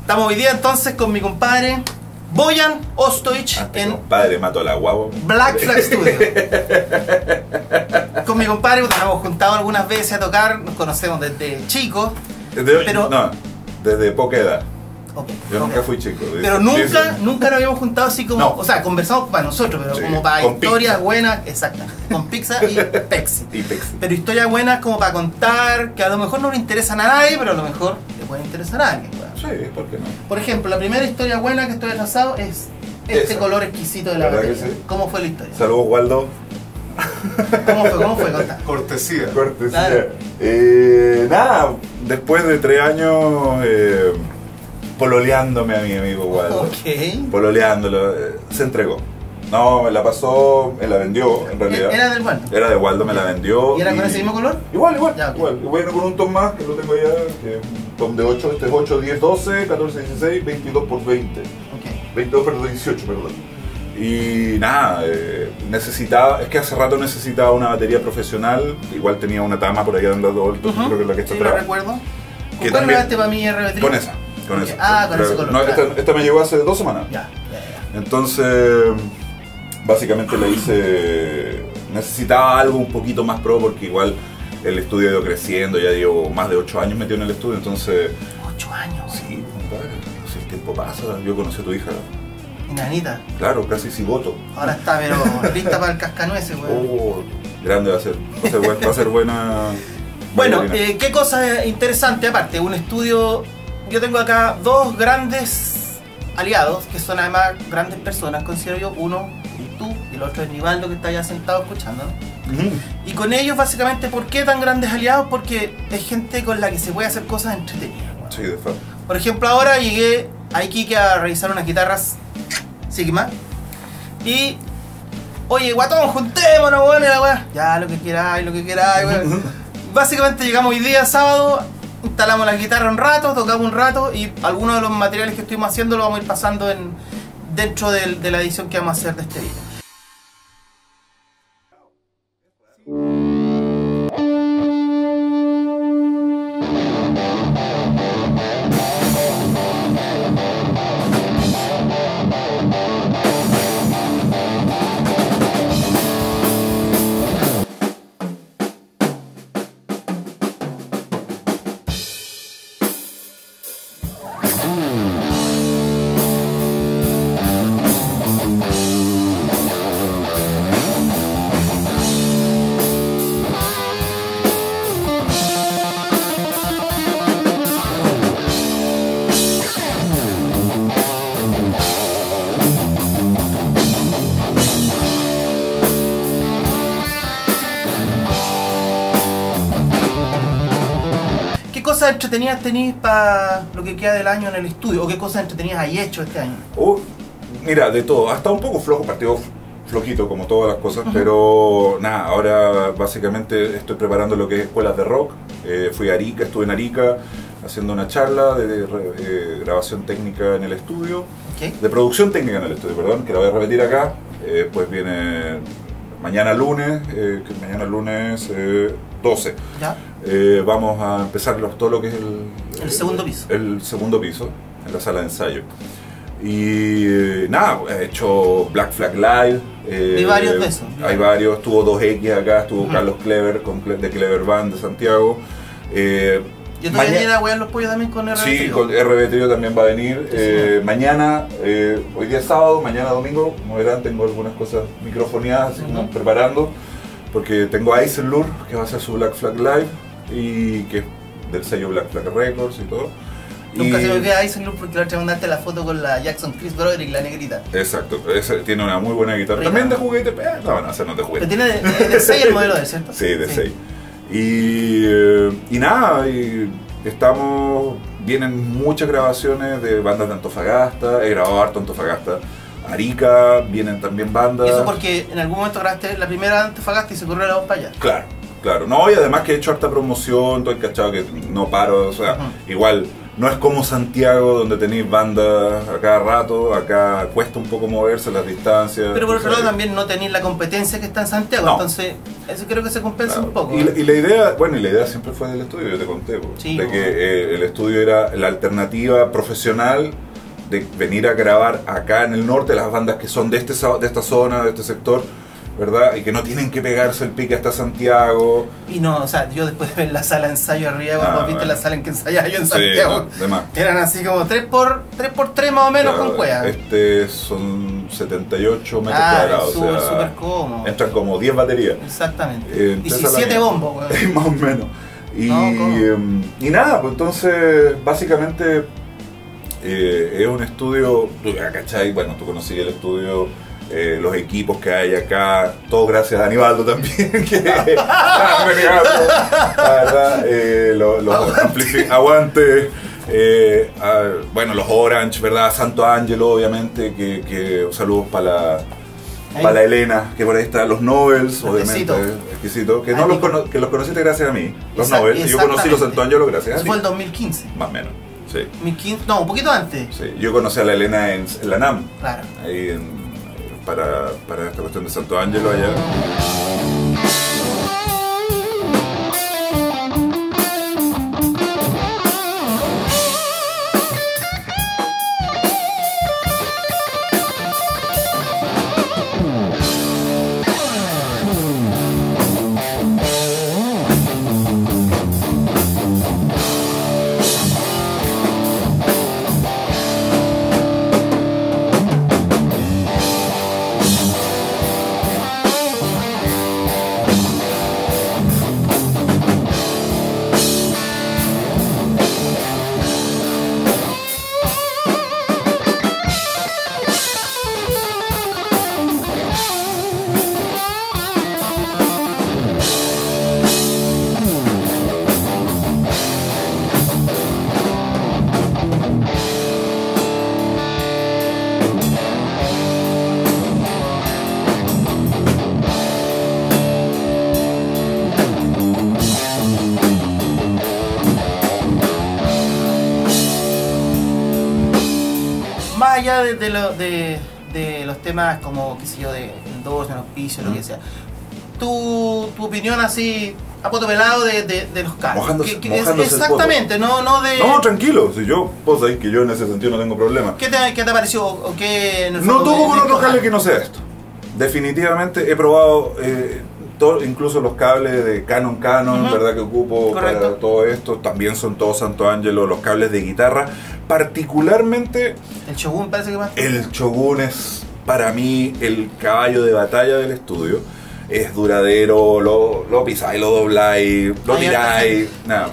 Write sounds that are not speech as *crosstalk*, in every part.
Estamos hoy día entonces con mi compadre Boyan Ostoich Antes, en compadre, mato a la guagua. Black Flag *laughs* Studio. con mi compadre nos hemos juntado algunas veces a tocar, nos conocemos desde chicos. Desde, Pero- no, desde poca edad. Ok, Yo ok. nunca fui chico. Pero nunca, nunca nos habíamos juntado así como, No. o sea, conversamos para nosotros, pero Sí, como para historias pizza. buenas, exacto, con pizza y *laughs* Pepsi. Y Pepsi. Pero historias buenas como para contar, que a lo mejor no le interesan a nadie, pero a lo mejor le pueden interesar a alguien. Sí, ¿por qué no? Por ejemplo, la primera historia buena que estoy atrasado es este Esa. color exquisito de la ¿Verdad que batería. sí? ¿Cómo fue la historia? Saludos, Waldo. ¿Cómo fue? ¿Cómo fue? Cortesía. Cortesía. Claro. Eh, nada, después de tres años eh, pololeándome a mi amigo Waldo. Ok. Pololeándolo, eh, se entregó. No, me la pasó, me la vendió en realidad. Era del bueno. Era de Waldo, me la vendió. ¿Y era con ese mismo color? Igual, igual. Ya, ok. igual. Y bueno, con un tom más, que lo tengo allá, que es un tom de 8, este es 8, 10, 12, 14, 16, 22 por 20. Ok. 22 por 18, perdón. Y nada, eh, necesitaba, es que hace rato necesitaba una batería profesional, igual tenía una tama por ahí dando vueltas, Ujú. creo que es la que está Sí, atrás. recuerdo. ¿Con Que cuál también- para mí RB3? Con esa, con Ok. esa. Ah, con ese color, No, claro. esta, esta me llegó hace dos semanas. Ya, ya, ya. Entonces, básicamente le hice. Necesitaba algo un poquito más pro porque igual el estudio ha ido creciendo, ya llevo más de 8 años metido en el estudio, entonces. Ocho años. Sí, compadre, si el tiempo pasa, yo conocí a tu hija, Nanita. claro, casi cigoto. Ahora está, pero *laughs* lista para el cascanueces, weón. Oh, grande va a ser. Va a ser, buen- va a ser buena. *laughs* Bueno, eh, qué cosa interesante, aparte, un estudio. Yo tengo acá dos grandes aliados, que son además grandes personas, considero yo. Uno, y tú, y el otro es Nivaldo, que está ya sentado escuchando. Y con ellos, básicamente, ¿por qué tan grandes aliados? Porque es gente con la que se puede hacer cosas entretenidas. Sí, de facto. Por ejemplo, ahora llegué a Iquique a revisar unas guitarras Sigma. Y. Oye, guatón, juntémonos, weón, y la weá. Ya, lo que queráis, lo que queráis, weón. Básicamente llegamos hoy día, sábado, instalamos la guitarra un rato, tocamos un rato y algunos de los materiales que estuvimos haciendo lo vamos a ir pasando en, dentro de la edición que vamos a hacer de este video. Cosas entretenidas tenéis para lo que queda del año en el estudio? ¿O qué cosas entretenidas hay hecho este año? Uh, mira, de todo. Hasta un poco flojo, partido flojito como todas las cosas, pero nada, ahora básicamente estoy preparando lo que es escuelas de rock. Eh, fui a Arica, estuve en Arica haciendo una charla de, re- eh, grabación técnica en el estudio, ¿Ok? de producción técnica en el estudio, perdón, que la voy a repetir acá. Eh, pues viene mañana lunes, eh, que mañana lunes eh, 12. ¿Ya? Eh, vamos a empezar los- todo lo que es el, El segundo piso. El segundo piso, en la sala de ensayo. Y eh, nada, he hecho Black Flag Live. eh, Vi varios de esos. Hay varios, estuvo 2X acá, estuvo. Carlos Clever con de Clever Band de Santiago. Eh, Yo te voy a los pollos también con RB. Sí, con RB Trio también va a venir. Eh, mañana, eh, hoy día es sábado, mañana domingo, como verán, tengo algunas cosas microfoneadas, así como Ujú. preparando, porque tengo a Eisenlur, que va a hacer su Black Flag Live, y que es del sello Black Flag Records y todo. Nunca Y- se me olvida Eisenloop porque la otra mandaste la foto con la Jackson Chris Broderick, la negrita. Exacto, tiene una muy buena guitarra. Rica. También de juguete, pero no, no, ese no es de Pero juguete. tiene de, de, de 6 el modelo de ¿cierto? Sí, de 6. Y, eh, y nada, y estamos. Vienen muchas grabaciones de bandas de Antofagasta, he grabado harto Antofagasta, Arica, vienen también bandas. Eso porque en algún momento grabaste la primera de Antofagasta y se corrió la voz para allá. Claro, claro. No, y además que he hecho harta promoción, todo el cachado que no paro, o sea, igual No es como Santiago, donde tenéis bandas a cada rato, acá cuesta un poco moverse las distancias. Pero por otro lado también no tenéis la competencia que está en Santiago, No. entonces eso creo que se compensa Claro. un poco. Y, la- y la idea, bueno, y la idea siempre fue del estudio, yo te conté, Sí, de que eh, el estudio era la alternativa profesional de venir a grabar acá en el norte las bandas que son de, este, de esta zona, de este sector, ¿verdad? Y que no tienen que pegarse el pique hasta Santiago. Y no, o sea, yo después de ver la sala de ensayo arriba, cuando Ah, viste bueno. la sala en que ensayaba yo en Sí, Santiago, no, eran así como 3 por 3 por 3 más o menos Claro, con cueva. Este son 78 metros Ah, cuadrados. súper, o sea, súper cómodo. Entran como 10 baterías. Exactamente. Eh, y esa si es la 7 mía. bombos, weón. *laughs* Más o menos. Y, em, y nada, pues entonces básicamente eh, es un estudio, ya cachai, bueno, tú conocí el estudio, eh, los equipos que hay acá, todo gracias a Aníbaldo también, *laughs* que Ah, Aníbaldo, la verdad, eh, lo- los Aguante. eh, bueno, los Orange, ¿verdad? Santo Ángelo, obviamente, que, que saludos para la... Para la Elena, que por ahí está, los Novels, obviamente, Exquisito. exquisito, que, no los, cono- que los conociste gracias a mí, los Exact- Novels, yo conocí los. Santo Ángelo gracias a ti, fue el 2015. más o menos, sí, 2015, no, un poquito antes. sí. Yo conocí a la Elena en, en la NAM, Claro. ahí en- para, para esta cuestión de Santo Ángelo allá. De, de lo- de- de los temas como, qué sé yo, de endorsement, auspicio, lo que sea. Tu, tu opinión así, a poto pelado de, los. Mojándose- Que- que es- exactamente, no, no de... No, tranquilo, si yo, vos sabés que yo en ese sentido no tengo problema. ¿Qué te, qué te pareció? ¿O qué en el No toco con otro cable que no sea esto. Definitivamente he probado eh, todo- incluso los cables de Canon Canon. ¿verdad? Que ocupo Correcto. para todo esto. También son todos Santo Ángelo, los cables de guitarra. Particularmente El Shogun parece que más... el Shogun es para mí el caballo de batalla del estudio. Es duradero, lo, lo pisáis, lo dobláis, lo tiráis. Nada.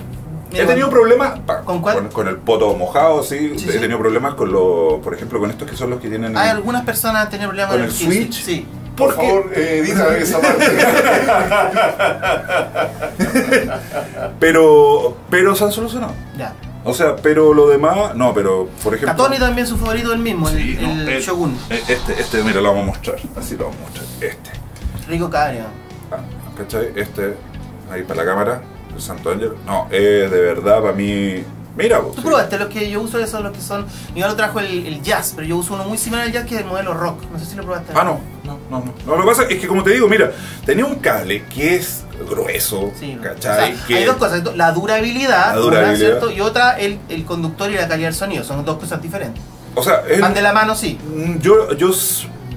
Mira, He tenido problemas pa- ¿Con cuál? Con, el poto mojado, sí. Sí, He sí. tenido problemas con los, por ejemplo, con estos que son los que tienen. Hay el- algunas personas han tenido problemas ¿Con el Kill Switch? Sí. Por Por favor, eh, edita esa parte. *laughs* Pero, pero se han solucionado. Ya. O sea, pero lo demás, no, pero por ejemplo. Catoni también su favorito el mismo, el, Sí, no, el el- Shogun. Este, este, mira, lo vamos a mostrar. Así lo vamos a mostrar. Este. Rico cabrio. Ah, ¿Cachai? Este, ahí para la cámara, el Santo Ángel. No, es de verdad para mí. Mira, vos. Tú sí. probaste los que yo uso, esos son los que son. Mi lo trajo el, el jazz, pero yo uso uno muy similar al jazz que es el modelo rock. No sé si lo probaste. Ah, no. No. No, no. No, lo que pasa es que, como te digo, mira, tenía un cable que es grueso, Sí. ¿cachai? O sea, que Hay dos cosas, la durabilidad, La durabilidad. y otra el, el conductor y la calidad del sonido, son dos cosas diferentes. O sea, es- Van de la mano, sí. Mm, Yo, yo,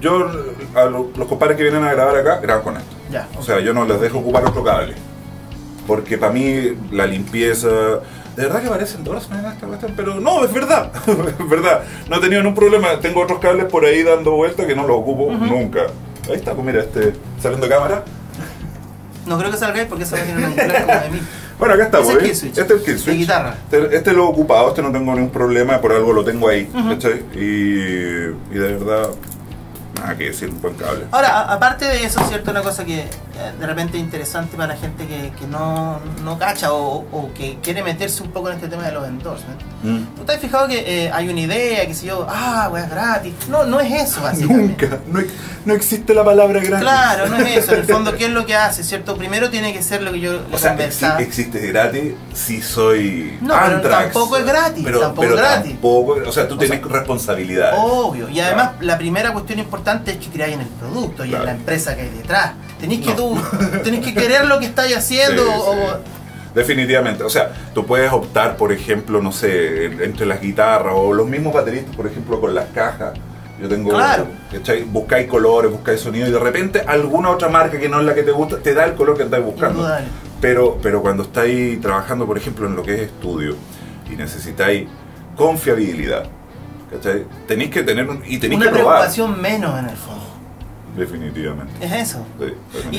yo a lo- los compadres que vienen a grabar acá, graban con esto. Ya. O sea, yo no les dejo ocupar otro cable. Porque para mí la limpieza... De verdad que parece endorsement esta cuestión, pero no, es verdad. es *laughs* verdad. No he tenido ningún problema. Tengo otros cables por ahí dando vueltas que no los ocupo nunca. Ahí está, pues mira, este saliendo de cámara. No creo que salga ahí porque esa tiene una como de mí. *laughs* Bueno, acá está, pues, es switch. Este es el kill switch. De guitarra. Este, este lo he ocupado, este no tengo ningún problema, por algo lo tengo ahí. ¿cachai? y, y de verdad, nada que decir, un buen cable. Ahora, aparte de eso, ¿cierto? Una cosa que eh, de repente interesante para la gente que, que no, no cacha o, o que quiere meterse un poco en este tema de los endorsements. Mm. ¿Tú te has fijado que eh, hay una idea, que si yo, ah, weá, gratis? No, no es eso, básicamente. Nunca, no, no existe la palabra gratis. Claro, no es eso. En el fondo, *laughs* ¿qué es lo que hace? ¿Cierto? Primero tiene que ser lo que yo le O sea, conversaba. exi- existe gratis si soy No, pero Anthrax. tampoco es gratis, Pero, tampoco pero es gratis. tampoco- o sea, tú O tienes sea, responsabilidades. Obvio. Y además, la primera cuestión importante es que creáis en el producto y Claro. en la empresa que hay detrás. Tenéis que No. tú, que querer lo que estáis haciendo. Sí, o- sí. Definitivamente, o sea, tú puedes optar, por ejemplo, no sé, en- entre las guitarras o los mismos bateristas, por ejemplo, con las cajas. Yo tengo, Claro. Buscáis colores, buscáis sonido y de repente alguna otra marca que no es la que te gusta te da el color que estáis buscando. Pero, pero cuando estáis trabajando, por ejemplo, en lo que es estudio y necesitáis confiabilidad, ¿cachai? Tenéis que tener un, y tenéis Una que probar. preocupación menos en el fondo. Definitivamente. Es eso. Sí,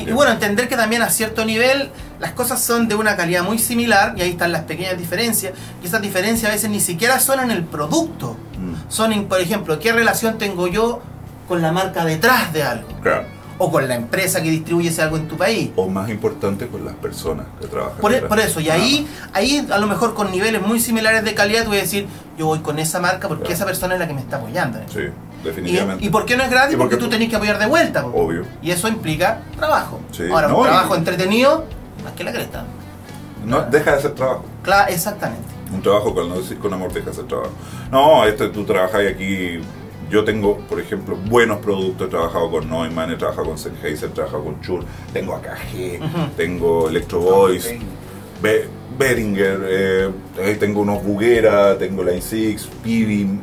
Y, bueno, entender que también a cierto nivel las cosas son de una calidad muy similar y ahí están las pequeñas diferencias. Y esas diferencias a veces ni siquiera son en el producto. Mm, Son en, por ejemplo, qué relación tengo yo con la marca detrás de algo. claro. O con la empresa que distribuye ese algo en tu país. O más importante, con las personas que trabajan. Por, e- por eso, y ahí, ahí a lo mejor con niveles muy similares de calidad, tú voy a decir, yo voy con esa marca porque Claro. esa persona es la que me está apoyando. Sí, ¿Y, definitivamente. ¿Y por qué no es gratis? Y porque Porque tú tenés que apoyar de vuelta. Obvio. Y eso implica trabajo. Sí. Ahora, No, un y- trabajo entretenido, más que la cresta. No, deja de hacer trabajo. Claro, exactamente. Un trabajo con, con amor deja de hacer trabajo. No, este, tú trabajas aquí. Yo tengo, por ejemplo, buenos productos. He trabajado con Neumann, he trabajado con Sennheiser, he trabajado con Shure. Tengo AKG, tengo Electro Voice, Be- Behringer, eh, ahí tengo unos Bugera, tengo Line 6, Pivin.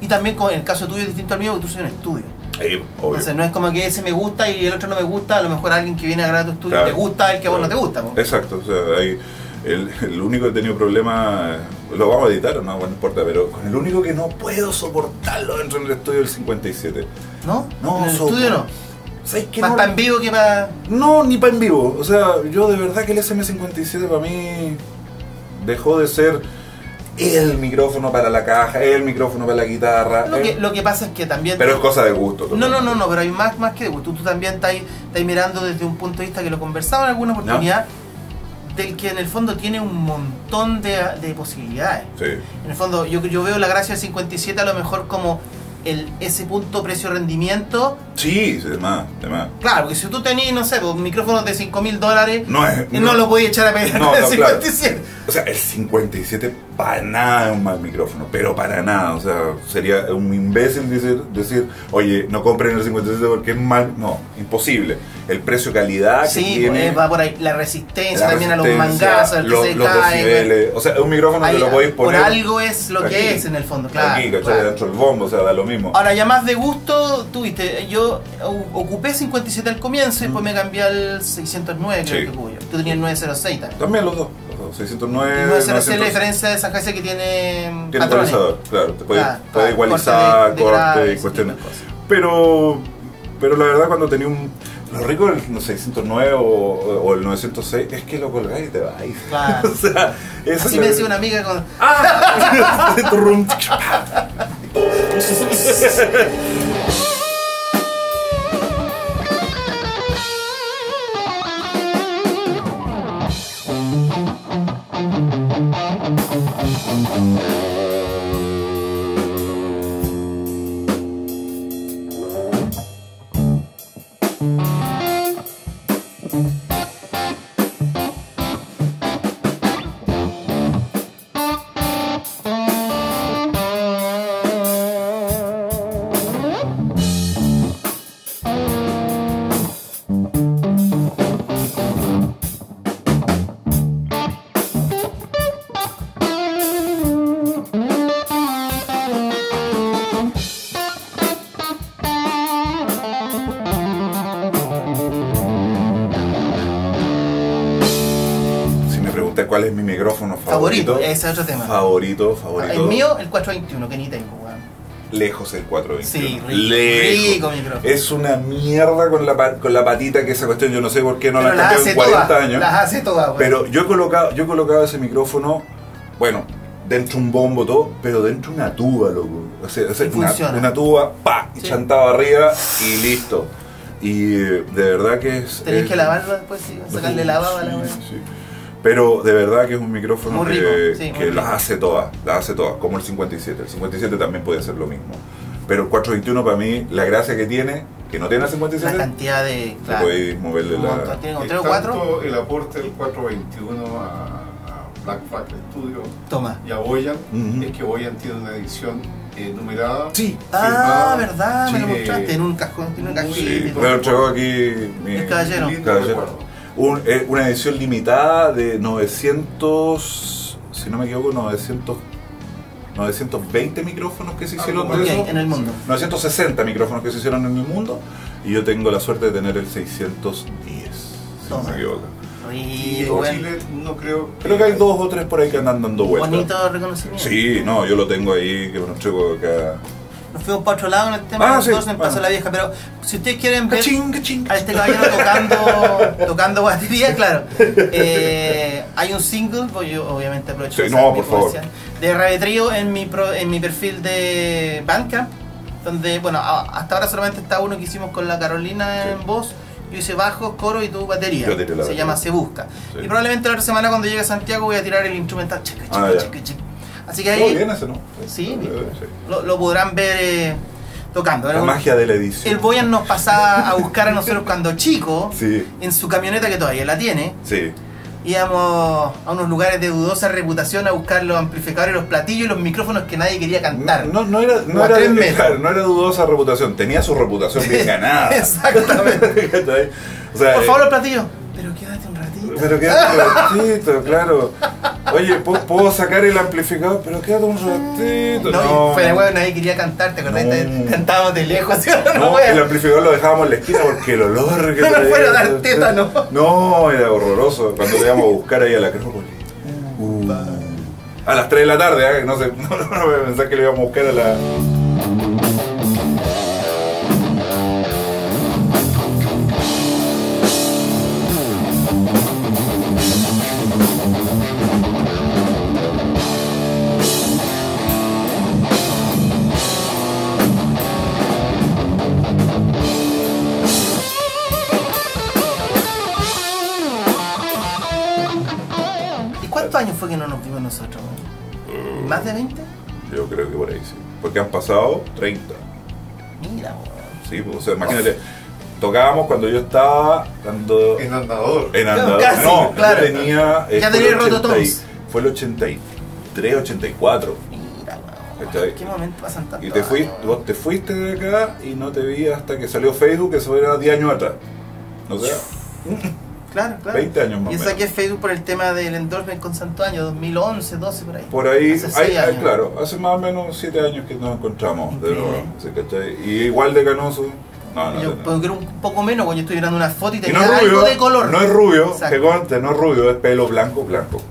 Y también con el caso tuyo es distinto al mío porque tú soy un estudio. Eh. Entonces no es como que ese me gusta y el otro no me gusta, a lo mejor alguien que viene a grabar tu estudio Claro. te gusta, el que a vos no te gusta. Exacto, o sea, ahí el, el único que he tenido problema, lo vamos a editar, no, bueno, no importa, pero con el único que no puedo soportarlo dentro del estudio del 57. ¿No? No, en el estudio no. ¿Sabes qué? Más No, para en vivo que para... no, ni para en vivo. O sea, yo de verdad que el SM57 para mí dejó de ser el micrófono para la caja, el micrófono para la guitarra. Lo el- que, lo que pasa es que también... Pero es cosa de gusto. No, no, no, no, pero hay más, más que de gusto. Tú también estás, estás mirando desde un punto de vista que lo conversaba en alguna oportunidad, del que en el fondo tiene un montón de, de posibilidades. Sí, En el fondo, yo, yo veo la gracia del 57 a lo mejor como el, ese punto precio-rendimiento. sí, de más, de más. Claro, porque si tú tenés, no sé, pues, micrófonos de 5 mil dólares, No es. no, lo podías echar a pedir No, el no, claro. 57. O sea, el 57 para nada es un mal micrófono, pero para nada. O sea, sería un imbécil decir, decir oye, no compren el 57 porque es mal. No, imposible. El precio-calidad que Sí, tiene. pues, va por ahí. La resistencia la también a los mangazos, el que los, se los cae. decibeles. O sea, es un micrófono Ahí, que lo podéis por poner. algo es lo que es en el fondo, claro. Aquí, ¿cachai? claro. Dentro del bombo, o sea, da lo mismo. Ahora, ya más de gusto, tuviste, yo ocupé 57 al comienzo y después me cambié al 609, creo Mm. Sí. que tuve yo. Tú tenías el 906 también. También los dos. Los dos. 609. El 906 es la 900. diferencia de esa casa que tiene Tiene ecualizador, claro. Te puede, igualizar, corte y cuestiones. Pero, pero la verdad cuando tenía un... Lo rico del no, 609 o, o el 906 es que lo colgáis y te vais. *laughs* Claro. o sea, eso Así me decía una amiga con. ¡Ah! *laughs* *laughs* Cuál es mi micrófono favorito. Favorito, ese es otro tema. Favorito, favorito. El mío, el 421, que ni tengo, weón. Lejos el 421. Sí, rico, Lejos. rico micrófono. Es una mierda con la, con la patita que esa cuestión. Yo no sé por qué no Pero la las cambiado en 40 todas, años. las hace todas, weón. Pero yo he colocado, yo he colocado ese micrófono, bueno, dentro un bombo todo, pero dentro una tuba, loco. O sea, o sea, Y una, tuba, pa, y Sí. chantado arriba y listo. Y de verdad que es. Tenés es- que lavarlo después, sí, sacarle la baba a la sí. Pero de verdad que es un micrófono que, sí, que las hace todas, las hace todas, como el 57. El 57 también puede ser lo mismo. Pero el 421 para mí, la gracia que tiene, que no tiene el La 57, cantidad de. Claro, podéis moverle un la... montón. Tiene como Es 3 o 4. tanto el aporte del 421 a, a Black Flag Studio Toma. y a Boyan es que Boyan tiene una edición eh, numerada. Sí. Ah, verdad, me lo mostraste en un cajón, en una Sí, Sí, me lo aquí mi... El caballero. Caballero. Un- eh, una edición limitada de 900, si no me equivoco, 900, 920 micrófonos que se hicieron Algo de eso. en el mundo. 960 micrófonos que se hicieron en el mundo y yo tengo la suerte de tener el 610, si no me equivoco. Y en bueno, Chile no creo Creo que hay dos o tres por ahí que andan dando vueltas. bonito reconocimiento. Sí, no, yo lo tengo ahí, que me lo entrego acá. Nos fuimos para otro lado en el tema Ah, de sí, los dos, me pasó bueno. la vieja, pero si ustedes quieren ver Cachín, cachín, a este caballero tocando, *laughs* tocando batería, claro. Eh, hay un single, pues yo obviamente aprovecho Sí, no, por favor. de Radio Trío en mi, pro- en mi perfil de Bandcamp, donde, bueno, hasta ahora solamente está uno que hicimos con la Carolina Sí. en voz. Yo hice bajo, coro y tu batería. Se batería. llama Se Busca. Sí. Y probablemente la otra semana cuando llegue a Santiago voy a tirar el instrumental. Chica, chica, Ah, chica. Así que Todo ahí bien ese, ¿no? Sí, Eh, bien. sí. lo, lo podrán ver eh, tocando. La magia de la edición. el Boyan nos pasaba a buscar a nosotros cuando chico, Sí, en su camioneta que todavía la tiene. sí. Íbamos a unos lugares de dudosa reputación a buscar los amplificadores, los platillos y los micrófonos que nadie quería cantar. No, no era, no, era, claro, no era dudosa reputación, tenía su reputación bien *laughs* ganada. Exactamente. *laughs* ¿Cachai? o sea, Por eh, favor, los platillos. Pero ratito. Pero quédate un ratito, claro. Oye, ¿puedo, sacar el amplificador? Pero quédate un ratito. No, y fuera de huevo, nadie quería cantar, ¿te acordás? Cantábamos de lejos, ¿sí? no, el amplificador lo dejábamos en la esquina porque el olor que *laughs* No traía- fuera a dar tétano. *laughs* No, era horroroso. Cuando le íbamos a buscar ahí a la Acrópolis. Uh. a las 3 de la tarde, ¿eh? no sé, *laughs* no, no, no pensás que le íbamos a buscar a la. Creo que por ahí sí. Porque han pasado 30. Mira, weón. Sí, pues, o sea, imagínate. Tocábamos cuando yo estaba dando. En andador. En andador. Casi, no, claro. yo tenía. eh, Ya fue tenía el roto 80 y- toms. Fue el 83, 84. Mira, weón. ¿Cachai? ¿En qué momento pasan tanto? Y te fuiste, vos te fuiste de acá y no te vi hasta que salió Facebook, que eso era 10 años atrás. No sé, Claro, claro. 20 años más Yo menos. saqué Facebook por el tema del endorsement con Santo Año, 2011, 12 por ahí. Por ahí, Hace hay- seis hay- años. claro, hace más o menos 7 años que nos encontramos de nuevo. Y igual de canoso. No, no, yo no. puedo creer un poco menos cuando yo estoy mirando una foto y Y tenía no es algo rubio, de color. no es rubio, Exacto. que conste, no es rubio, es pelo blanco, blanco.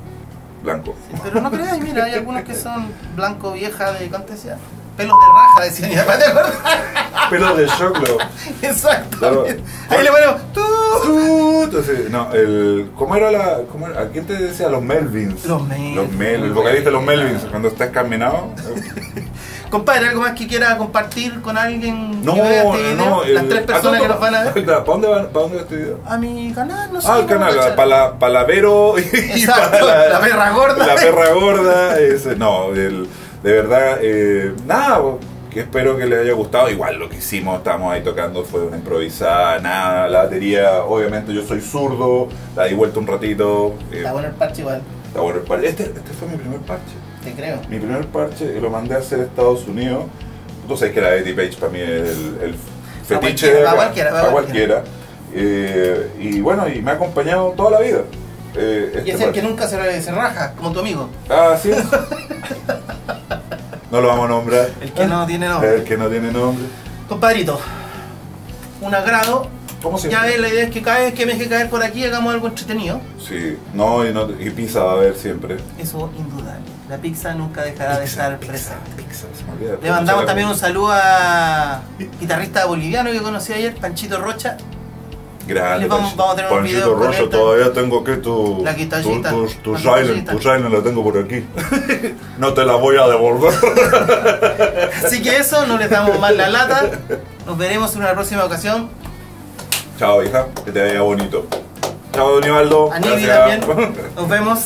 Blanco. Pero no creáis, mira, hay algunos que son blanco vieja de, ¿cuánto decía? Pelos de raja, decía mi papá, ¿te acuerdas? *laughs* Pelo de choclo. Exacto. Claro. Ahí le ponemos, tú. Tú, entonces, no, el, ¿cómo era la, cómo era? ¿a quién te decía? Los Melvins. Los Melvins. Los Mel, el vocalista de los Melvins, cuando estás caminado. *laughs* Compadre, ¿algo más que quiera compartir con alguien No, que vea este video? no, Las el- tres personas ¿a que nos van a ver. ¿Para dónde va, para dónde va este video? A mi canal, no sé. Ah, el canal, para la, para la Vero y Exacto, para la perra gorda. La perra gorda, ese, no, el- de verdad, eh, nada, que espero que les haya gustado. Igual lo que hicimos, estábamos ahí tocando, fue una improvisada, nada, la batería, obviamente yo soy zurdo, la di vuelta un ratito. eh, Está bueno el parche igual, está bueno el parche. Este, este fue mi primer parche. te creo. Mi primer parche lo mandé a hacer a Estados Unidos. Tú sabes que la Betty Page para mí es el, el fetiche cualquiera, de pa' acá, cualquiera, pa' pa' cualquiera. Eh, y bueno, y me ha acompañado toda la vida. eh, Y este es el que nunca se, se raja, como tu amigo. Ah, sí. *laughs* no lo vamos a nombrar. El que no tiene nombre. El que no tiene nombre. Compadrito, un agrado. ¿Cómo se Ya ves, la idea es que cada vez que me deje caer por aquí hagamos algo entretenido. Sí, no, y, no, y pizza va a haber siempre. Eso indudable. La pizza nunca dejará de estar presente. Pizza, se me olvida. Le mandamos también un saludo a guitarrista boliviano que conocí ayer, Panchito Rocha. Grande. Vamos- vamos a tener un Panchito video con Rosso, él. todavía tengo que tu. La. Tu, tu, tu La silent, tu silent la tengo por aquí. *laughs* no te la voy a devolver. *laughs* Así que eso, no les damos más la lata. Nos veremos en una próxima ocasión. Chao, hija, que te vaya bonito. Chao, Don Ivaldo. A Nivi también. *laughs* Nos vemos.